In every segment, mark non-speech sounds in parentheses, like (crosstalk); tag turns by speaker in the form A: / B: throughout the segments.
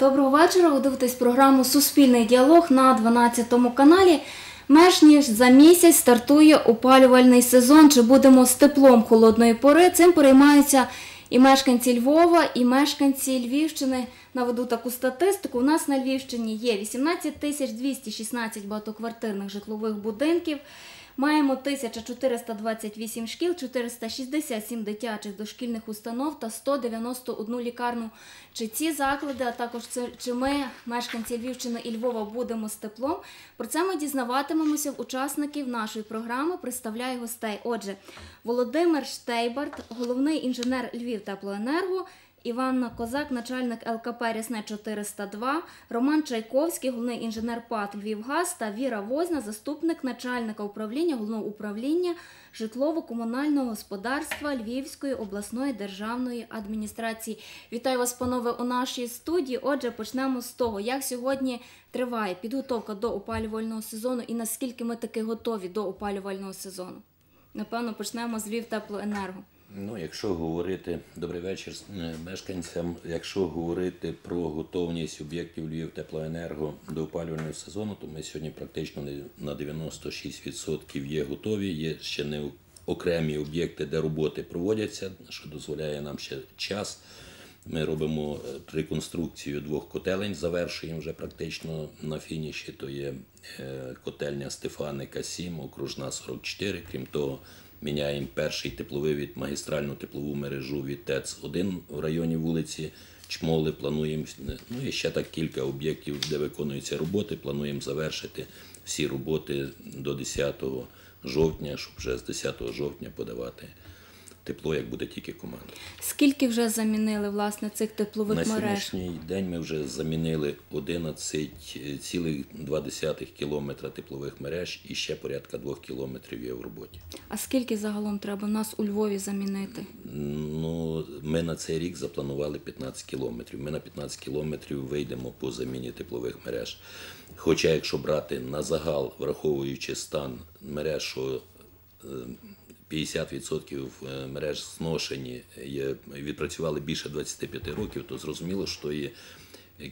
A: Доброго вечора. Ви дивитесь програму Суспільний діалог на 12 каналі. Менш ніж за місяць стартує опалювальний сезон. Чи будемо з теплом холодної пори? Цим переймаються і мешканці Львова, і мешканці Львівщини. Наведу таку статистику. У нас на Львівщині є 18 тисяч 216 багатоквартирних житлових будинків. Маємо 1428 шкіл, 467 дитячих дошкільних установ та 191 лікарню. Чи ці заклади, а також це- чи ми, мешканці Львівщини і Львова, будемо з теплом? Про це ми дізнаватимемося в учасників нашої програми. Представляю гостей. Отже, Володимир Штейбарт, головний інженер Львів Теплоенерго. Іванна Козак, начальник ЛКП Рясне 402, Роман Чайковський, головний інженер ПАТ Львівгаз та Віра Возна, заступник начальника управління головного управління житлово-комунального господарства Львівської обласної державної адміністрації. Вітаю вас, панове, у нашій студії. Отже, почнемо з того, як сьогодні триває підготовка до опалювального сезону і наскільки ми таки готові до опалювального сезону. Напевно, почнемо з Львів теплоенерго.
B: Ну, якщо говорити добрий вечір е, мешканцям, якщо говорити про готовність об'єктів Львів теплоенерго до опалювального сезону, то ми сьогодні практично на 96% є готові. Є ще не окремі об'єкти, де роботи проводяться, що дозволяє нам ще час. Ми робимо е, реконструкцію двох котелень, завершуємо вже практично на фініші. То є е, котельня Стефаника 7, окружна 44. Крім того, міняємо перший тепловий від магістральну теплову мережу від ТЕЦ-1 в районі вулиці Чмоли. Плануємо ну і ще так кілька об'єктів, де виконуються роботи. Плануємо завершити всі роботи до 10 жовтня, щоб вже з 10 жовтня подавати тепло, як буде тільки команда.
A: Скільки вже замінили власне цих теплових
B: На
A: мереж?
B: сьогоднішній день ми вже замінили 11,2 кілометра теплових мереж і ще порядка 2 кілометрів є в роботі.
A: А скільки загалом треба нас у Львові замінити?
B: Ну, ми на цей рік запланували 15 кілометрів. Ми на 15 кілометрів вийдемо по заміні теплових мереж. Хоча, якщо брати на загал, враховуючи стан мереж, що е, 50% е, мереж зношені, відпрацювали більше 25 років, то зрозуміло, що і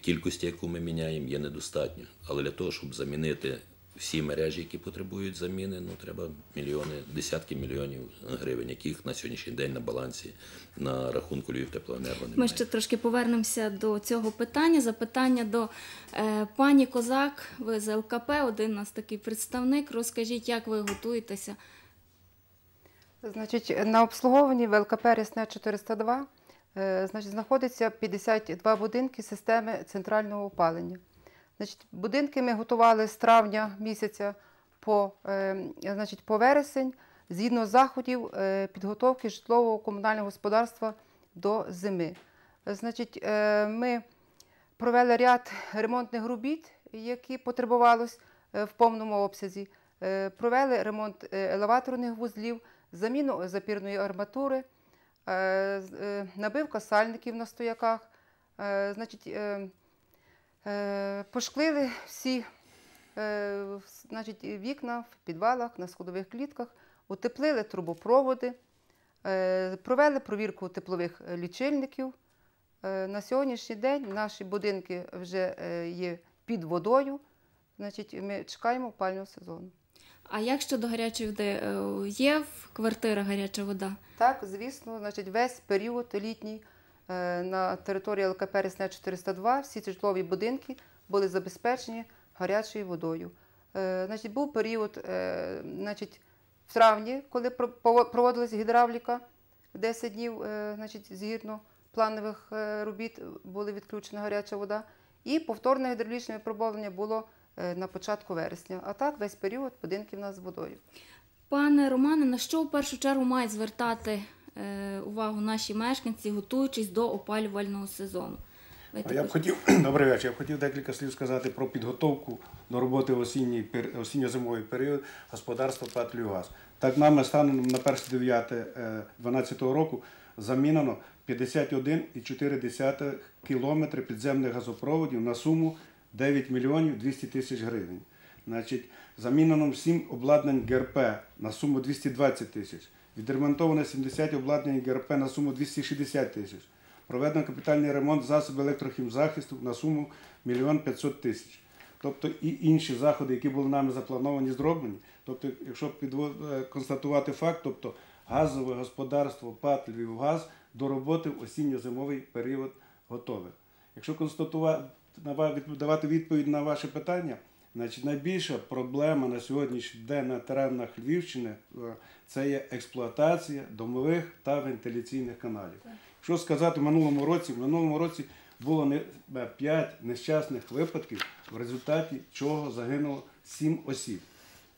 B: кількості, яку ми міняємо, є недостатньо. Але для того, щоб замінити всі мережі, які потребують заміни, ну треба мільйони, десятки мільйонів гривень, яких на сьогоднішній день на балансі на рахунку Львів теплоенерго немає.
A: Ми ще трошки повернемося до цього питання. Запитання до е, пані Козак. Ви з ЛКП, один у нас такий представник. Розкажіть, як ви готуєтеся?
C: Значить, на обслуговуванні в ЛКП Рясне 402 е, значить, знаходиться 52 будинки системи центрального опалення. Значить, будинки ми готували з травня місяця по, е, значить, по вересень згідно заходів е, підготовки житлового комунального господарства до зими. Значить, ми провели ряд ремонтних робіт, які потребувалось е, в повному обсязі. Провели ремонт елеваторних вузлів, заміну запірної арматури, е, е, набивка сальників на стояках. Е, Значить, пошклили всі значить, вікна в підвалах, на сходових клітках, утеплили трубопроводи, провели провірку теплових лічильників. На сьогоднішній день наші будинки вже є під водою. Значить, ми чекаємо опального сезону.
A: А як щодо гарячої води? Е, Є в квартирах гаряча вода?
C: Так, звісно, значить, весь період літній е, на території ЛКП Рісне 402 всі ці житлові будинки були забезпечені гарячою водою. Е, Значить, був період значить, в травні, коли про- проводилась гідравліка, 10 днів значить, згідно планових робіт була відключена гаряча вода. І повторне гідравлічне випробування було на початку вересня. А так весь період будинки в нас з водою.
A: Пане Романе, на що в першу чергу мають звертати е, увагу наші мешканці, готуючись до опалювального сезону?
D: А Я б хотів, (clears throat) добрий вечір. Я б хотів декілька слів сказати про підготовку до роботи в осінній, осінньо-зимовий період господарства ПАТ «Львівгаз». Так нами станом на 1.9.12 року замінено 51,4 кілометри підземних газопроводів на суму 9 мільйонів 200 тисяч гривень. Значить, замінено 7 обладнань ГРП на суму 220 тисяч. Відремонтовано 70 обладнань ГРП на суму 260 тисяч. проведено капітальний ремонт засобів електрохімзахисту на суму 1 500 тисяч. Тобто і інші заходи, які були нами заплановані, зроблені. Тобто, якщо підво- е, констатувати факт, тобто газове господарство ПАТ «Львівгаз» до роботи в осінньо-зимовий період готове. Якщо констатувати давати відповідь на ваше питання, значить найбільша проблема на сьогоднішній день на теренах Львівщини е, це є експлуатація домових та вентиляційних каналів. Якщо сказати в минулому році, в минулому році було не 5 нещасних випадків, в результаті чого загинуло 7 осіб.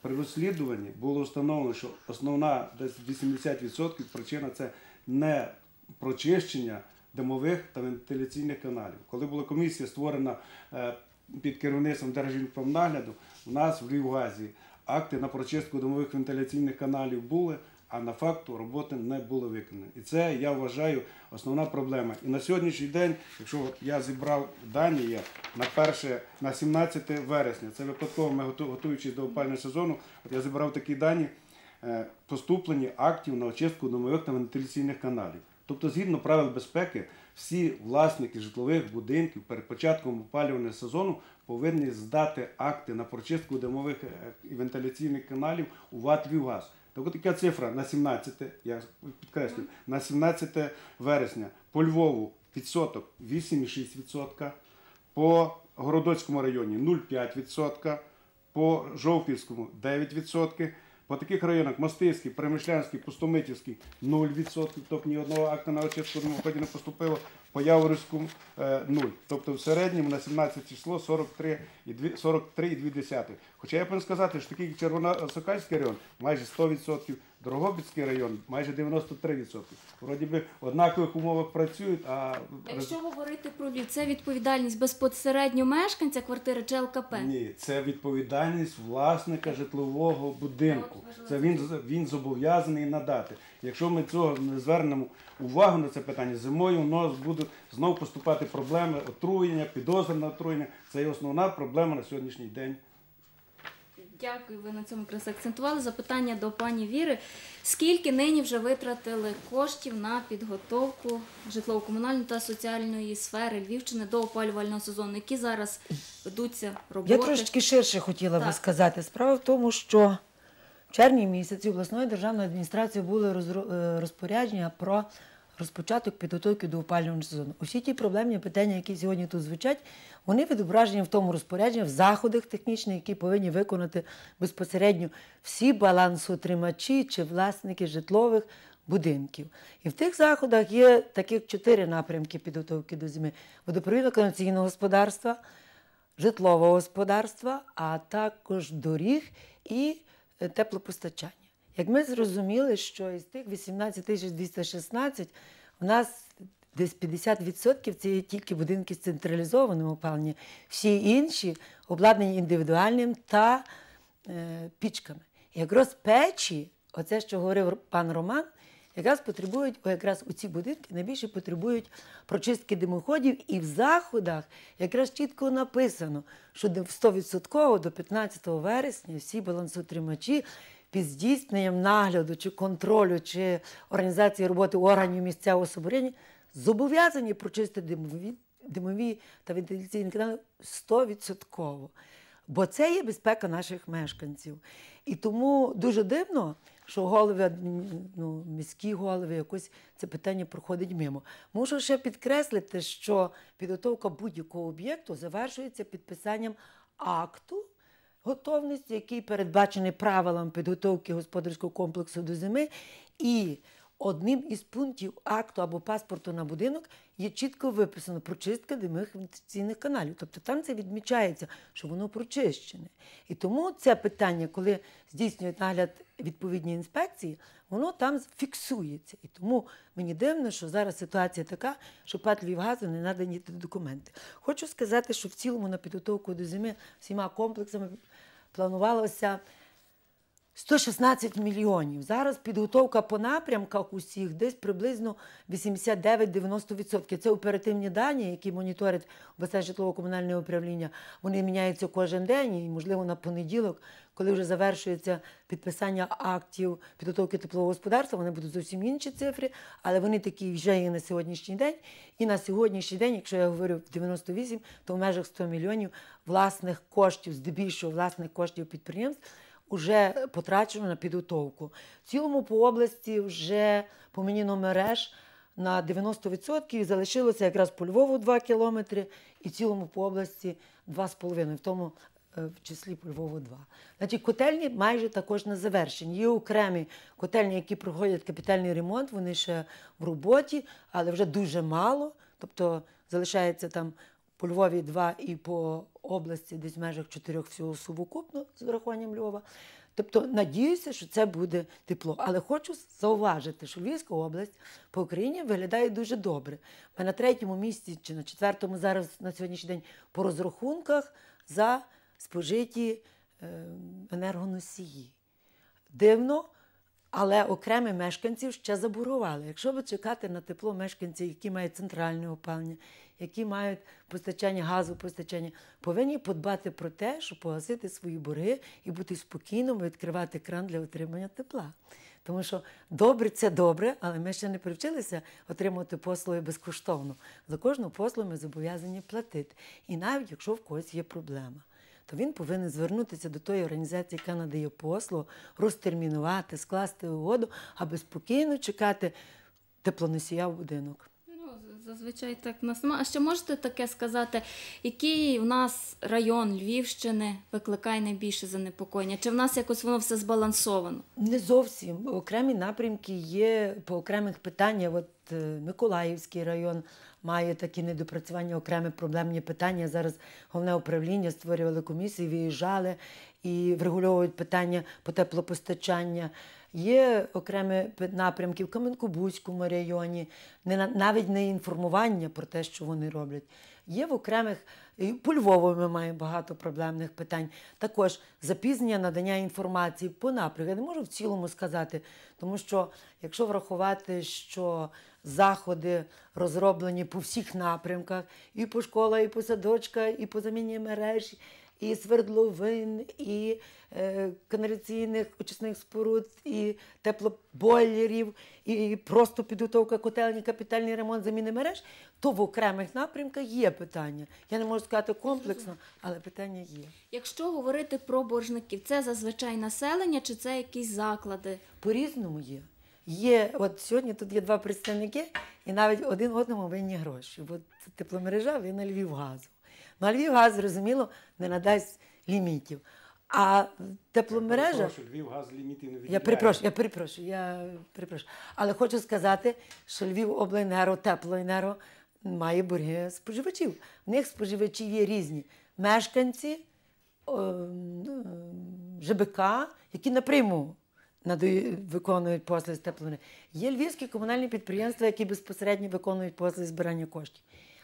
D: При розслідуванні було встановлено, що основна десь 80% причина це не прочищення димових та вентиляційних каналів. Коли була комісія створена е, під керівництвом Держінформнагляду, у нас в Львівгазі акти на прочистку димових вентиляційних каналів були, а на факту роботи не були виконані. І це, я вважаю, основна проблема. І на сьогоднішній день, якщо я зібрав дані є на перше, на 17 вересня, це випадково ми готуючись до опального сезону, от я зібрав такі дані е, поступлені актів на очистку домових та вентиляційних каналів. Тобто, згідно правил безпеки, всі власники житлових будинків перед початком опалювального сезону повинні здати акти на прочистку димових е, і вентиляційних каналів у ВАТ «Львівгаз». Тобто така цифра на 17, я підкреслюю, на 17 вересня по Львову відсоток 8,6%, по Городоцькому районі 0,5%, по Жовківському 9%, по таких районах Мостиський, Перемишлянський, Пустомитівський 0%, тобто ні одного акта на очистку ході не поступило, по Яворівському е, 0. Тобто в середньому на 17 число 43,2 43,2. Хоча я повинен сказати, що такий Червоносокальський район майже 100%, Дрогобицький район майже 93%. Вроді би в однакових умовах працюють, а
A: Якщо говорити про Львів, це відповідальність безпосередньо мешканця квартири чи ЛКП?
D: Ні, це відповідальність власника житлового будинку. Це він, він зобов'язаний надати. Якщо ми цього не звернемо увагу на це питання, зимою у нас будуть знову поступати проблеми отруєння, підозри на отруєння. Це є основна проблема на сьогоднішній день.
A: Дякую, ви на цьому якраз акцентували. Запитання до пані Віри. Скільки нині вже витратили коштів на підготовку житлово-комунальної та соціальної сфери Львівщини до опалювального сезону? Які зараз ведуться роботи?
E: Я трошечки ширше хотіла би сказати. Справа в тому, що в червні місяці обласною державною адміністрацією були е, розпорядження про розпочаток підготовки до опалювального сезону. Усі ті проблемні питання, які сьогодні тут звучать, вони відображені в тому розпорядженні, в заходах технічних, які повинні виконати безпосередньо всі балансоутримачі чи власники житлових будинків. І в тих заходах є таких чотири напрямки підготовки до зими: водопровідно-каналізаційного господарства, житлового господарства, а також доріг і е, теплопостачання. Як ми зрозуміли, що із тих 18 тисяч 216 у нас десь 50% це є тільки будинки з централізованим опаленням, всі інші обладнані індивідуальним та е, пічками. І якраз печі, оце, що говорив пан Роман, якраз потребують, якраз у ці будинки найбільше потребують прочистки димоходів, і в заходах якраз чітко написано, що де- 100% до 15 вересня всі балансотримачі під здійсненням нагляду чи контролю чи організації роботи органів місцевого самоврядування зобов'язані прочистити димові, димові та вентиляційні канали 100%. Бо це є безпека наших мешканців. І тому дуже дивно, що голови ну, міські голови якось це питання проходить мимо. Мушу ще підкреслити, що підготовка будь-якого об'єкту завершується підписанням акту готовності, який передбачений правилам підготовки господарського комплексу до зими. І одним із пунктів акту або паспорту на будинок є чітко виписано прочистка димових вентиляційних каналів. Тобто там це відмічається, що воно прочищене. І тому це питання, коли здійснюють нагляд відповідні інспекції, воно там фіксується. І тому мені дивно, що зараз ситуація така, що ПАТ «Львівгазу» не надані документи. Хочу сказати, що в цілому на підготовку до зими всіма комплексами планувалося 116 мільйонів. Зараз підготовка по напрямках усіх десь приблизно 89-90%. Це оперативні дані, які моніторить обласне житлово-комунальне управління. Вони міняються кожен день, і, можливо, на понеділок, коли вже завершується підписання актів підготовки теплового господарства, вони будуть зовсім інші цифри, але вони такі вже є на сьогоднішній день. І на сьогоднішній день, якщо я говорю 98, то в межах 100 мільйонів власних коштів, здебільшого власних коштів підприємств, вже потрачено на підготовку. В цілому по області вже поміняно мереж на 90% залишилося якраз по Львову 2 кілометри і в цілому по області 2,5, в тому е, в числі по Львову 2. Значить, котельні майже також на завершенні. Є окремі котельні, які проходять капітальний ремонт, вони ще в роботі, але вже дуже мало. Тобто залишається там по Львові два і по області десь в межах чотирьох всього сукупно з врахуванням Львова. Тобто надіюся, що це буде тепло. Але хочу зауважити, що Львівська область по Україні виглядає дуже добре. Ми на третьому місці чи на четвертому зараз на сьогоднішній день по розрахунках за спожиті е, енергоносії. Дивно, але окремі мешканців ще заборгували. Якщо ви чекати на тепло мешканців, які мають центральне опалення, які мають постачання газу, постачання, повинні подбати про те, щоб погасити свої борги і бути спокійними, відкривати кран для отримання тепла. Тому що добре це добре, але ми ще не привчилися отримувати послуги безкоштовно. За кожну послугу ми зобов'язані платити. І навіть якщо в когось є проблема то він повинен звернутися до тої організації, яка надає послугу, розтермінувати, скласти угоду, аби спокійно чекати теплоносія в будинок.
A: Зазвичай так нас. А ще можете таке сказати, який в нас район Львівщини викликає найбільше занепокоєння? Чи в нас якось воно все збалансовано?
E: Не зовсім окремі напрямки є по окремих питаннях. От е, Миколаївський район має такі недопрацювання, окремі проблемні питання. Зараз головне управління створювали комісії, виїжджали і врегульовують питання по теплопостачання. Є окремі напрямки в Кам'янко-Бузькому районі, навіть не інформування про те, що вони роблять. Є в окремих по Львову ми маємо багато проблемних питань. Також запізнення надання інформації по напрямку. Я не можу в цілому сказати, тому що якщо врахувати, що заходи розроблені по всіх напрямках, і по школах, і по садочках, і по заміні мереж, і свердловин, і е, каналізаційних очисних споруд, і теплобойлерів, і просто підготовка котельні, капітальний ремонт заміни мереж, то в окремих напрямках є питання. Я не можу сказати комплексно, але питання є.
A: Якщо говорити про боржників, це зазвичай населення чи це якісь заклади?
E: По-різному є. Є, от сьогодні тут є два представники, і навіть один одному винні гроші. От тепломережа винна Львівгазу. Ну, а Львівгаз, зрозуміло, не надасть лімітів. А тепломережа.
D: Прошу, Львів газ лімітів не виділяє.
E: Я перепрошую, я перепрошую, я перепрошую. Але хочу сказати, що Львів обленерго, теплоенерго має борги споживачів. В них споживачі є різні мешканці, е, ЖБК, які напряму виконують послуги з теплоенерго. Є львівські комунальні підприємства, які безпосередньо виконують послуги збирання коштів.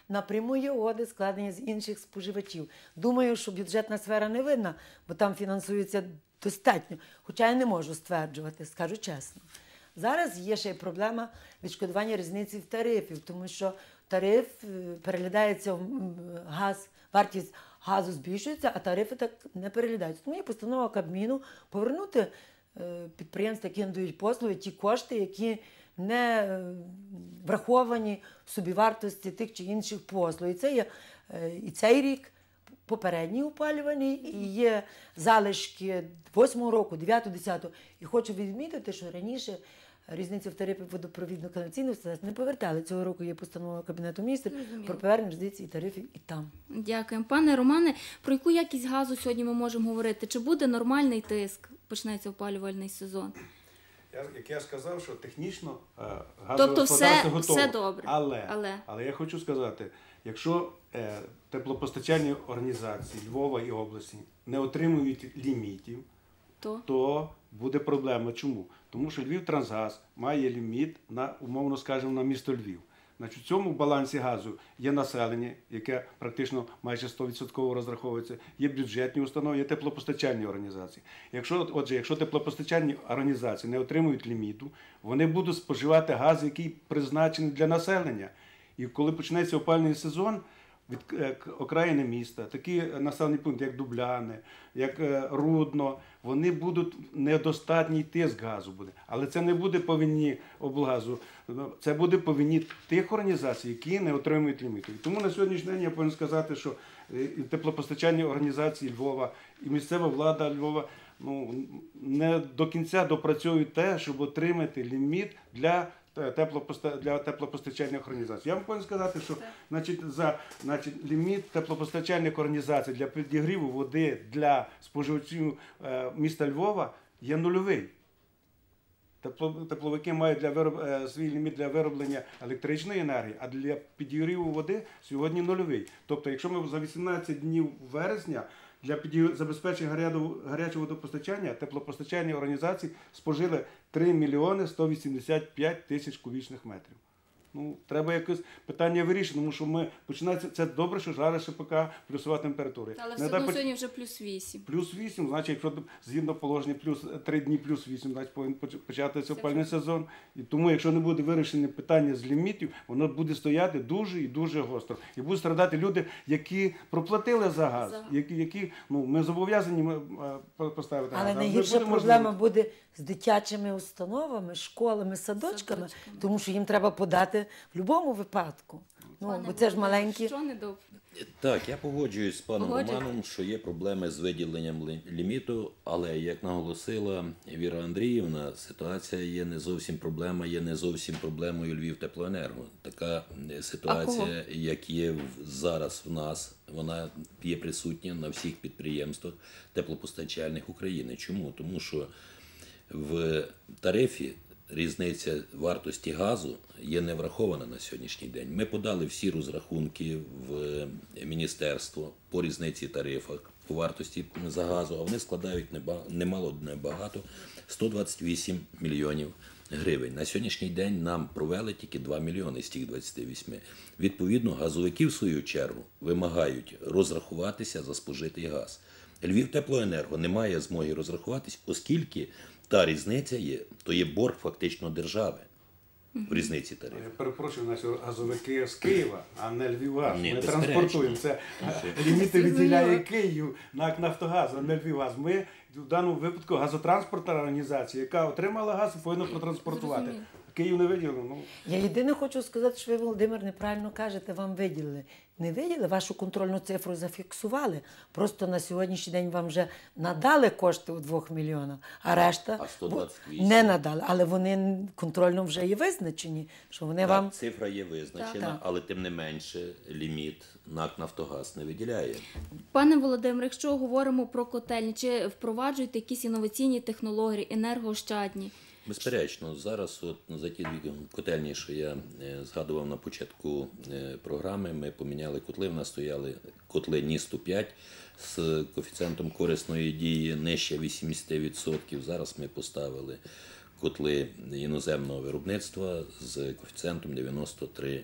E: Напряму є угоди складені з інших споживачів. Думаю, що бюджетна сфера не видна, бо там фінансується достатньо. Хоча я не можу стверджувати, скажу чесно. Зараз є ще й проблема відшкодування різниці в тарифів, тому що тариф е, переглядається газ, вартість газу збільшується, а тарифи так не переглядаються. Тому є постанова Кабміну повернути е, підприємства, які надають послуги, ті кошти, які не е, враховані в собівартості тих чи інших послуг. І це є е, і цей рік попередній опалюваний, і є залишки 8 року, 9, 10. І хочу відмітити, що раніше різницю в тарифі водопровідно каналізаційного не повертали. Цього року є постанова Кабінету міністрів про повернення різниці і тарифів і там.
A: Дякуємо. Пане Романе, про яку якість газу сьогодні ми можемо говорити? Чи буде нормальний тиск? Почнеться опалювальний сезон.
D: Як я сказав, що технічно е,
A: Тобто все-
D: готове.
A: все добре.
D: Але,
A: Але.
D: але я хочу сказати, якщо е, теплопостачальні організації Львова і області не отримують лімітів,
A: То
D: то буде проблема. Чому? Тому що Львів Трансгаз має ліміт на, умовно скажемо, на місто Львів. Значить, в цьому балансі газу є населення, яке практично майже 100% розраховується, є бюджетні установи, є теплопостачальні організації. Якщо, отже, якщо теплопостачальні організації не отримують ліміту, вони будуть споживати газ, який призначений для населення. І коли почнеться опальний сезон, від е, окраїни міста, такі населені пункти, як Дубляни, як е, Рудно, вони будуть недостатній тиск газу буде. Але це не буде по вині облгазу, це буде по вині тих організацій, які не отримують ліміту. Тому на сьогоднішній день я повинен сказати, що е, теплопостачальні організації Львова, і місцева влада Львова ну, не до кінця допрацьовують те, щоб отримати ліміт для для теплопостачальних організацій. Я вам повинен сказати, що значить, за значить, ліміт теплопостачальних організацій для підігріву води для споживачів е, міста Львова є нульовий. Тепловики мають для вироб... е, свій ліміт для вироблення електричної енергії, а для підігріву води сьогодні нульовий. Тобто, якщо ми за 18 днів вересня для забезпечення гарячого, водопостачання теплопостачальні організації спожили 3 мільйони 185 тисяч кубічних метрів. Ну, треба якось питання вирішити, тому що ми починається це добре, що зараз ще поки плюсова температура.
A: Але все одно сьогодні вже плюс 8.
D: Плюс 8, значить, якщо згідно положення плюс 3 дні плюс 8, значить повинен початися опальний сезон. І тому, якщо не буде вирішено питання з лімітів, воно буде стояти дуже і дуже гостро. І будуть страдати люди, які проплатили за газ,
A: За
D: які, які ну, ми зобов'язані ми, е, поставити
E: Але
D: газ. не
E: найгірша
D: буде
E: проблема буде з дитячими установами, школами, садочками,
A: Садочками.
E: тому що їм треба подати в будь-якому випадку. Ну, бо це ж маленькі.
A: Що не до...
B: Так, я погоджуюсь з паном
A: Погоджуєтесь?
B: Романом, що є проблеми з виділенням ліміту, але як наголосила Віра Андріївна, ситуація є не зовсім проблема, є не зовсім проблемою Львів Теплоенерго. Така е, ситуація, як є в- зараз в нас, вона є присутня на всіх підприємствах теплопостачальних України. Чому? Тому що в тарифі різниця вартості газу є не врахована на сьогоднішній день. Ми подали всі розрахунки в міністерство по різниці тарифах по вартості за газу, а вони складають немало небагато 128 мільйонів гривень. На сьогоднішній день нам провели тільки 2 мільйони з тих 28. Відповідно, газовики в свою чергу вимагають розрахуватися за спожитий газ. Львів теплоенерго не має змоги розрахуватись, оскільки та різниця є, то є борг фактично держави в різниці тарифів.
D: Я перепрошую, наші газовики з Києва, а не Львівгаз.
B: Ні,
D: Ми
B: безперечно.
D: транспортуємо. Це ліміти відділяє Київ на Нафтогаз, а не Львівгаз. Ми в даному випадку газотранспортна організація, яка отримала газ, повинна протранспортувати. Київ не виділив. Ну,
E: Я єдине хочу сказати, що ви, Володимир, неправильно кажете, вам виділили. Не виділили, вашу контрольну цифру зафіксували. Просто на сьогоднішній день вам вже надали кошти у 2 мільйонах, а решта
B: А 128?
E: не надали. Але вони контрольно вже є визначені, що вони вам
B: цифра є визначена,
E: Так.
B: але тим не менше ліміт НАК Нафтогаз не виділяє.
A: Пане Володимире, якщо говоримо про котельні, чи впроваджуєте якісь інноваційні технології, енергоощадні?
B: Безперечно, зараз от за ті дві котельні, що я е, згадував на початку е, програми, ми поміняли котли. В нас стояли котли НІСТу-5 з коефіцієнтом корисної дії нижче 80%. Зараз ми поставили котли іноземного виробництва з коефіцієнтом 93%.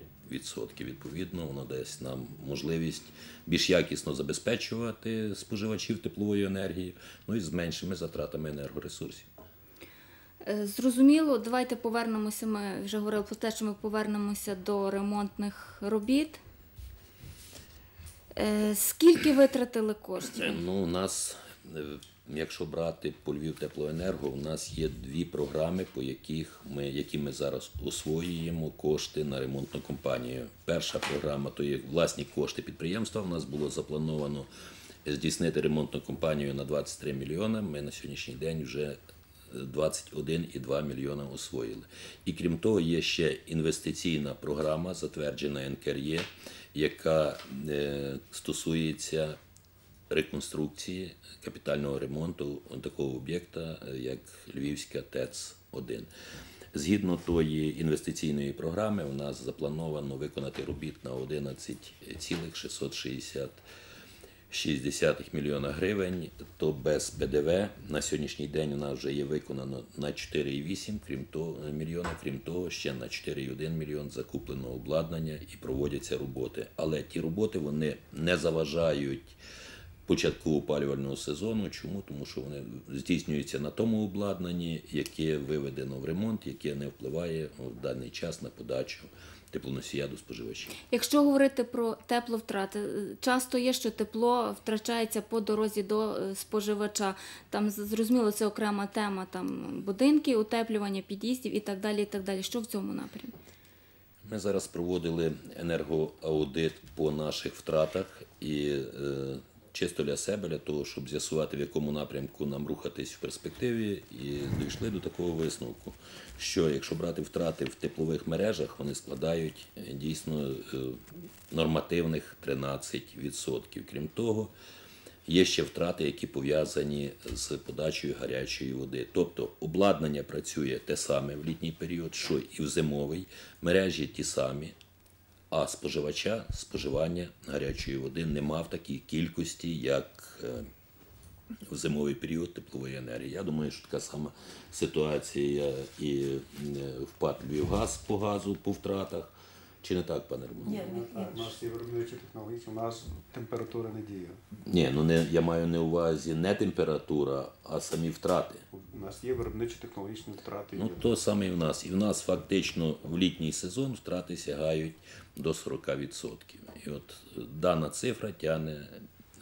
B: Відповідно, воно дасть нам можливість більш якісно забезпечувати споживачів теплової енергії, ну і з меншими затратами енергоресурсів.
A: Е, Зрозуміло, давайте повернемося. Ми вже говорили про те, що ми повернемося до ремонтних робіт. Е, Скільки витратили коштів?
B: Ну, у нас, е, якщо брати по Львів теплоенерго, у нас є дві програми, по яких ми, які ми зараз освоюємо кошти на ремонтну компанію. Перша програма то є власні кошти підприємства. У нас було заплановано здійснити ремонтну компанію на 23 мільйони. Ми на сьогоднішній день вже 21,2 мільйона освоїли. І крім того, є ще інвестиційна програма, затверджена НКРЄ, яка е, стосується реконструкції капітального ремонту такого об'єкта, як Львівська ТЕЦ-1. Згідно тої інвестиційної програми, у нас заплановано виконати робіт на 11,660 6,6 мільйона гривень, то без ПДВ на сьогоднішній день у нас вже є виконано на 4,8 крім того, мільйона, крім того, ще на 4,1 мільйон закуплено обладнання і проводяться роботи. Але ті роботи вони не заважають початку опалювального сезону. Чому? Тому що вони здійснюються на тому обладнанні, яке виведено в ремонт, яке не впливає в даний час на подачу теплоносія до споживачів.
A: Якщо говорити про тепловтрати, е, часто є, що тепло втрачається по дорозі до е, споживача. Там зрозуміло, це окрема тема, там будинки, утеплювання під'їздів і так далі. І так далі. Що в цьому напрямку?
B: Ми зараз проводили енергоаудит по наших втратах і е, чисто для себе, для того, щоб з'ясувати, в якому напрямку нам рухатись в перспективі, і дійшли до такого висновку, що якщо брати втрати в теплових мережах, вони складають е, дійсно е, нормативних 13%. Крім того, Є ще втрати, які пов'язані з подачею гарячої води. Тобто обладнання працює те саме в літній період, що і в зимовий, мережі ті самі, а споживача споживання гарячої води нема в такій кількості, як е, в зимовий період теплової енергії. Я думаю, що така сама ситуація і е, в ПАТ Львівгаз по газу по втратах. Чи не так, пане Романе?
D: У нас є виробничі технології, у нас температура не діє.
B: Ні, ну не я маю на увазі не температура, а самі втрати.
D: Нас є виробничі технологічні втрати.
B: Ну то саме і в нас. І в нас фактично в літній сезон втрати сягають до 40%. І от е, дана цифра тягне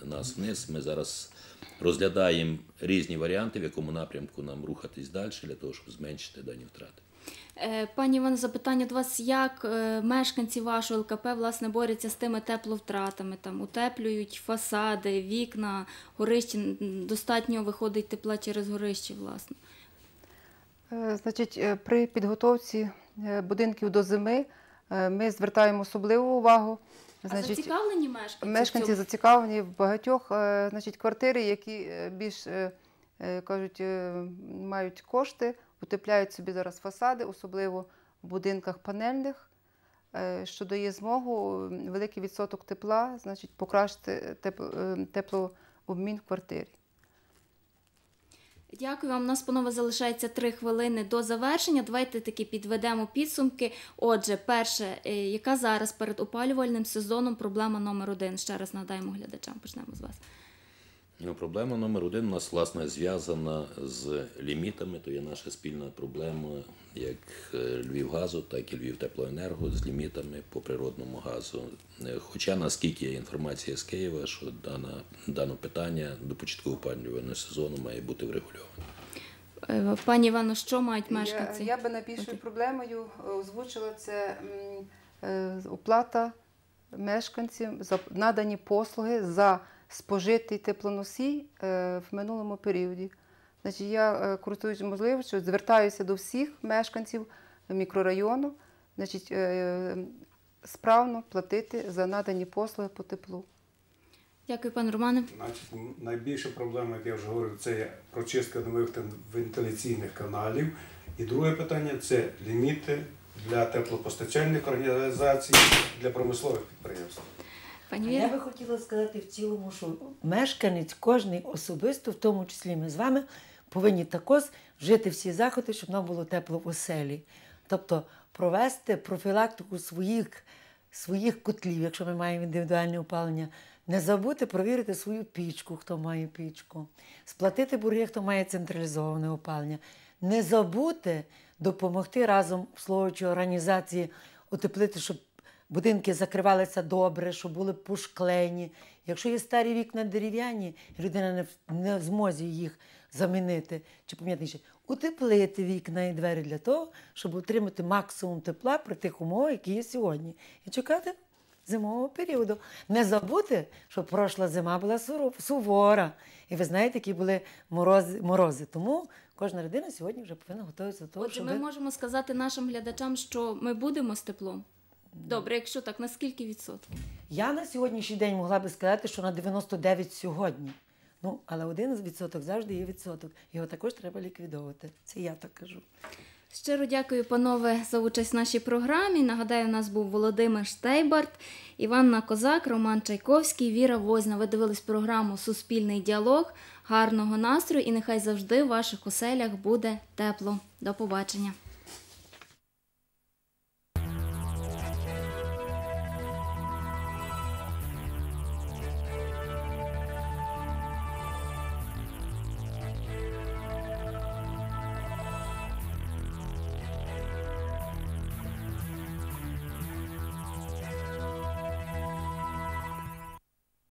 B: нас вниз. Ми зараз розглядаємо різні варіанти, в якому напрямку нам рухатись далі, для того, щоб зменшити дані втрати.
A: Е, Пані Івано, запитання до вас, як е, мешканці вашого ЛКП власне борються з тими тепловтратами, там утеплюють фасади, вікна, горищі, достатньо виходить тепла через горищі, власне.
C: Е, Значить, при підготовці будинків до зими ми звертаємо особливу увагу.
A: а зацікавлені мешканці?
C: Мешканці зацікавлені в багатьох значить, квартири, які більш кажуть, мають кошти, утепляють собі зараз фасади, особливо в будинках панельних, е, що дає змогу великий відсоток тепла, значить, покращити тепло, е, теплообмін в квартирі.
A: Дякую вам. У нас, панове, залишається три хвилини до завершення. Давайте таки підведемо підсумки. Отже, перше, е, яка зараз перед опалювальним сезоном проблема номер один? Ще раз нагадаємо глядачам. Почнемо з вас.
B: Ну, проблема номер один у нас власне зв'язана з лімітами. То є наша спільна проблема як е, Львівгазу, так і Львівтеплоенерго з лімітами по природному газу. Е, Хоча наскільки є інформація з Києва, що дана, дане питання до початку опалювального сезону має бути врегульоване.
A: Е, Пані Івано, що мають мешканці?
C: Я, я би найбільшою проблемою озвучила це оплата мешканцям за надані послуги за спожитий теплоносій е, в минулому періоді. Значить, я е, користуюсь можливістю, звертаюся до всіх мешканців мікрорайону, значить, е, справно платити за надані послуги по теплу.
A: Дякую, пане Романе.
D: Значить, найбільша проблема, як я вже говорив, це прочистка нових вентиляційних каналів. І друге питання це ліміти для теплопостачальних організацій, для промислових підприємств.
A: Пані
E: Я би хотіла сказати в цілому, що мешканець, кожний особисто, в тому числі ми з вами, повинні також вжити всі заходи, щоб нам було тепло в оселі. Тобто провести профілактику своїх, своїх котлів, якщо ми маємо індивідуальне опалення, не забути провірити свою пічку, хто має пічку, сплатити борги, хто має централізоване опалення, не забути допомогти разом обслуговуючій організації утеплити, щоб будинки закривалися добре, щоб були пошклені. Якщо є старі вікна дерев'яні, людина не, в- не в змозі їх замінити чи пом'ятніше, утеплити вікна і двері для того, щоб отримати максимум тепла при тих умовах, які є сьогодні. І чекати зимового періоду. Не забути, що пройшла зима була сувора. І ви знаєте, які були морози. морози. Тому кожна людина сьогодні вже повинна готуватися до того,
A: Отже,
E: щоб
A: ми можемо сказати нашим глядачам, що ми будемо з теплом. Добре, якщо так, на скільки відсотків?
E: Я на сьогоднішній день могла би сказати, що на 99 сьогодні. Ну, але один відсоток завжди є відсоток. Його також треба ліквідовувати. Це я так кажу.
A: Щиро дякую, панове, за участь в нашій програмі. Нагадаю, у нас був Володимир Штейбарт, Іванна Козак, Роман Чайковський, Віра Возна. Ви дивились програму Суспільний діалог. Гарного настрою і нехай завжди в ваших оселях буде тепло. До побачення.